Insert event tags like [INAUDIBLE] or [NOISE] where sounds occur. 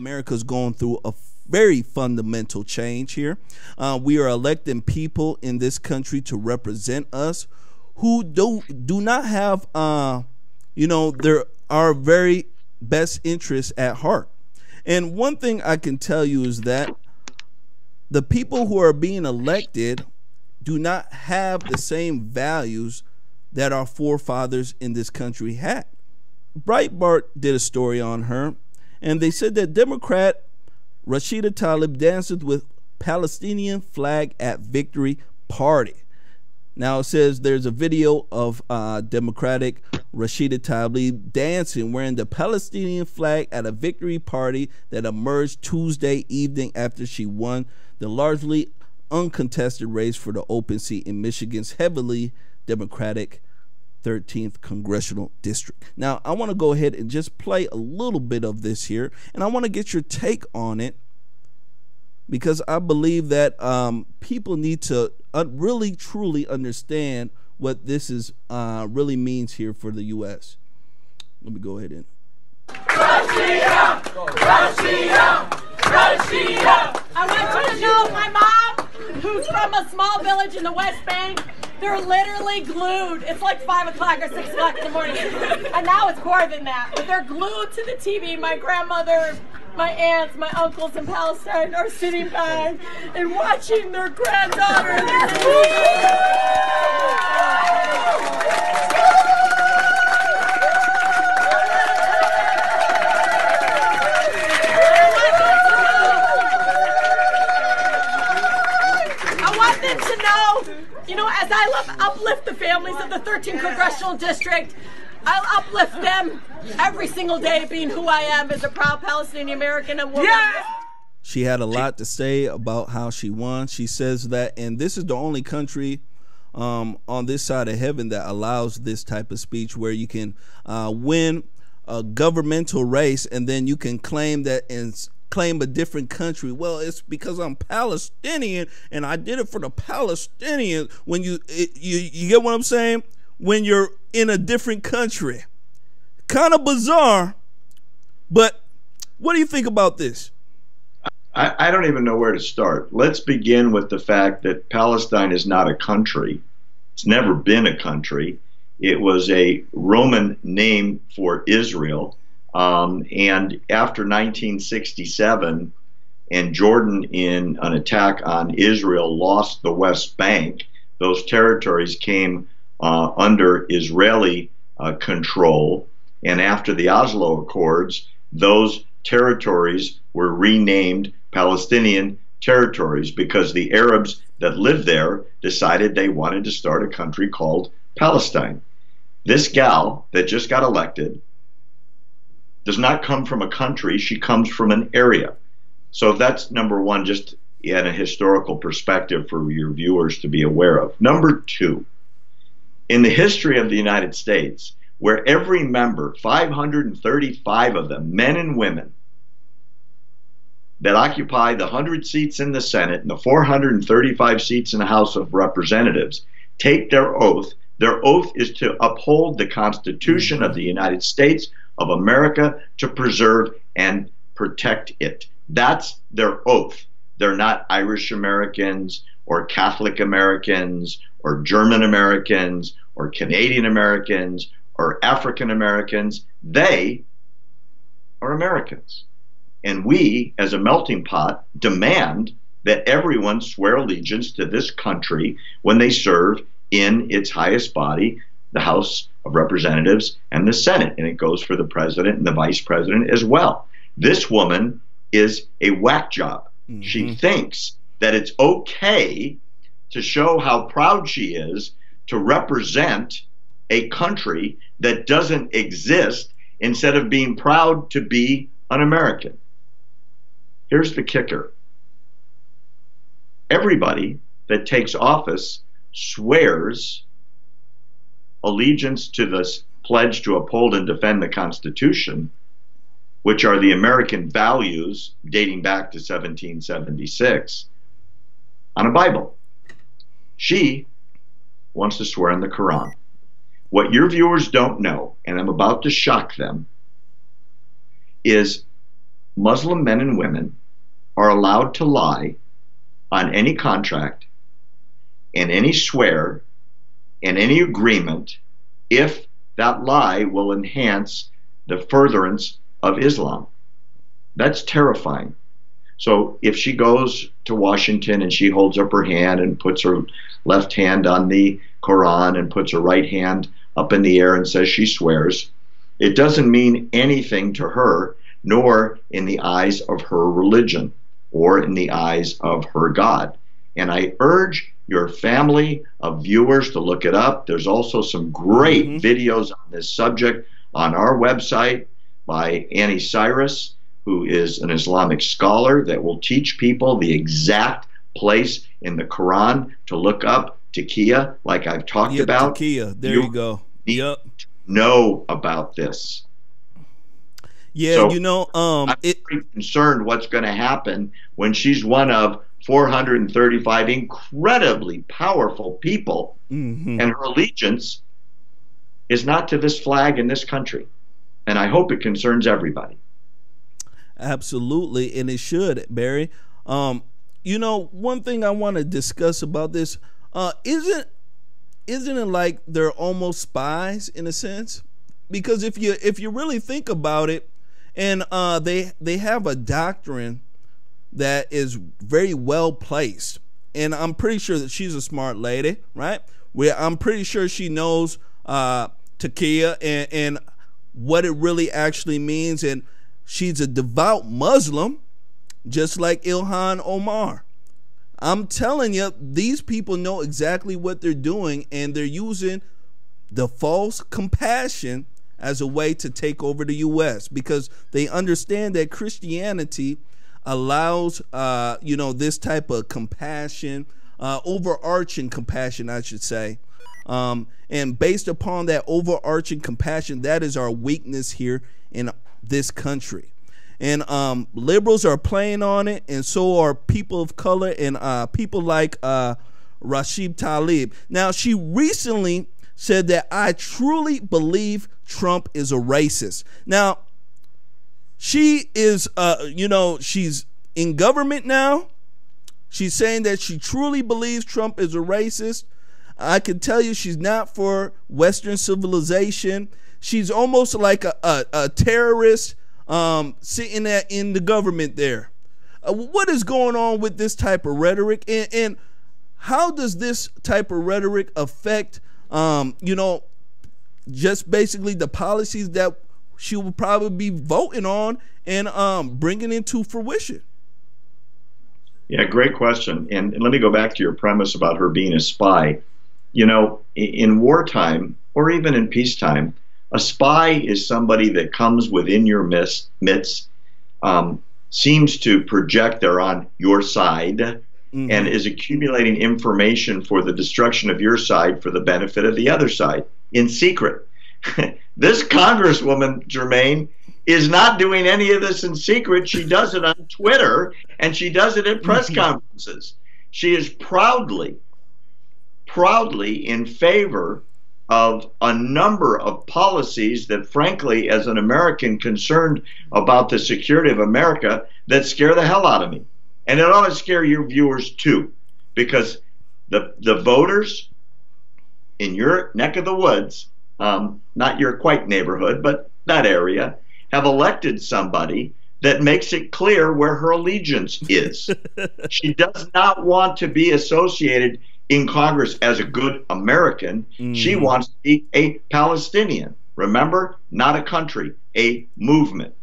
America's going through a very fundamental change here. Uh, we are electing people in this country to represent us who do do not have, uh, you know, their our very best interests at heart. And one thing I can tell you is that the people who are being elected do not have the same values that our forefathers in this country had. Breitbart did a story on her, and they said that Democrat Rashida Tlaib dances with Palestinian flag at victory party. Now it says there's a video of uh, Democratic Rashida Tlaib dancing wearing the Palestinian flag at a victory party that emerged Tuesday evening after she won the largely uncontested race for the open seat in Michigan's heavily Democratic 13th congressional district. Now, I want to go ahead and just play a little bit of this here, and I want to get your take on it because I believe that um, people need to uh, really truly understand what this is uh, really means here for the U.S. Let me go ahead and. Russia! Russia! Russia! I want you to know my mom, who's from a small village in the West Bank, they're literally glued. It's like 5 o'clock or 6 o'clock in the morning. And now it's more than that. But they're glued to the TV. My grandmother, my aunts, my uncles in Palestine are sitting back and watching their granddaughter. [LAUGHS] I want them to know, you know, as I love, uplift the families of the 13th congressional district, I'll uplift them every single day, being who I am as a proud Palestinian American and woman. Yes! She had a lot to say about how she won. She says that, and this is the only country um, on this side of heaven that allows this type of speech where you can uh, win a governmental race and then you can claim that and claim a different country. Well, it's because I'm Palestinian and I did it for the Palestinians. When you it, you you get what I'm saying? When you're in a different country, kind of bizarre. But what do you think about this? I, I don't even know where to start. Let's begin with the fact that Palestine is not a country. It's never been a country. It was a Roman name for Israel. Um, and after 1967, and Jordan, in an attack on Israel, lost the West Bank, those territories came uh, under Israeli uh, control. And after the Oslo Accords, those territories were renamed Palestinian territories because the Arabs that lived there decided they wanted to start a country called Palestine. This gal that just got elected does not come from a country, she comes from an area. So that's number one, just in a historical perspective for your viewers to be aware of. Number two, in the history of the United States, where every member, 535 of them, men and women, that occupy the 100 seats in the Senate and the 435 seats in the House of Representatives take their oath. Their oath is to uphold the Constitution of the United States of America to preserve and protect it. That's their oath. They're not Irish Americans or Catholic Americans or German Americans or Canadian Americans or African Americans. They are Americans. And we, as a melting pot, demand that everyone swear allegiance to this country when they serve in its highest body, the House of Representatives and the Senate. And it goes for the president and the vice president as well. This woman is a whack job. Mm-hmm. She thinks that it's okay to show how proud she is to represent a country that doesn't exist instead of being proud to be an American. Here's the kicker everybody that takes office swears allegiance to this pledge to uphold and defend the Constitution, which are the American values dating back to 1776, on a Bible. She wants to swear on the Quran. What your viewers don't know, and I'm about to shock them, is Muslim men and women are allowed to lie on any contract and any swear and any agreement if that lie will enhance the furtherance of Islam. That's terrifying. So if she goes to Washington and she holds up her hand and puts her left hand on the Quran and puts her right hand up in the air and says she swears, it doesn't mean anything to her, nor in the eyes of her religion or in the eyes of her God. And I urge your family of viewers to look it up. There's also some great mm-hmm. videos on this subject on our website by Anni Cyrus, who is an Islamic scholar that will teach people the exact place in the Quran to look up Taqiyya, like I've talked yep, about. Taqiyya, there you, you go. Yep. Know about this. Yeah, so you know, um, I'm it, concerned what's going to happen when she's one of 435 incredibly powerful people, mm-hmm. and her allegiance is not to this flag in this country. And I hope it concerns everybody. Absolutely, and it should, Barry. Um, you know, one thing I want to discuss about this uh, isn't isn't it like they're almost spies in a sense? Because if you if you really think about it, and uh, they they have a doctrine that is very well placed, and I'm pretty sure that she's a smart lady, right? Where I'm pretty sure she knows uh, Taqiyya and and what it really actually means, and she's a devout Muslim, just like Ilhan Omar. I'm telling you, these people know exactly what they're doing, and they're using the false compassion as a way to take over the U.S. because they understand that Christianity allows, uh, you know, this type of compassion, uh, overarching compassion, I should say. Um, and based upon that overarching compassion, that is our weakness here in this country. And um, liberals are playing on it, and so are people of color and uh, people like uh, Rashid Tlaib. Now, she recently said that I truly believe Trump is a racist. Now, she is, uh, you know, she's in government now. She's saying that she truly believes Trump is a racist. I can tell you she's not for Western civilization. She's almost like a, a, a terrorist um, sitting at, in the government there. Uh, what is going on with this type of rhetoric? And, and how does this type of rhetoric affect um, you know, just basically the policies that she will probably be voting on and um, bringing into fruition. Yeah, great question. And, and let me go back to your premise about her being a spy. You know, in, in wartime or even in peacetime, a spy is somebody that comes within your midst, midst um, seems to project they're on your side, mm-hmm. and is accumulating information for the destruction of your side for the benefit of the other side in secret. [LAUGHS] this Congresswoman, Jermain, is not doing any of this in secret. She does it on Twitter and she does it at press mm-hmm. conferences. She is proudly, proudly in favor of a number of policies that, frankly, as an American concerned about the security of America, that scare the hell out of me. And it ought to scare your viewers too, because the the voters in your neck of the woods, um, not your quite neighborhood, but that area, have elected somebody that makes it clear where her allegiance is. [LAUGHS] she does not want to be associated in Congress as a good American. Mm. She wants to be a Palestinian. Remember, not a country, a movement.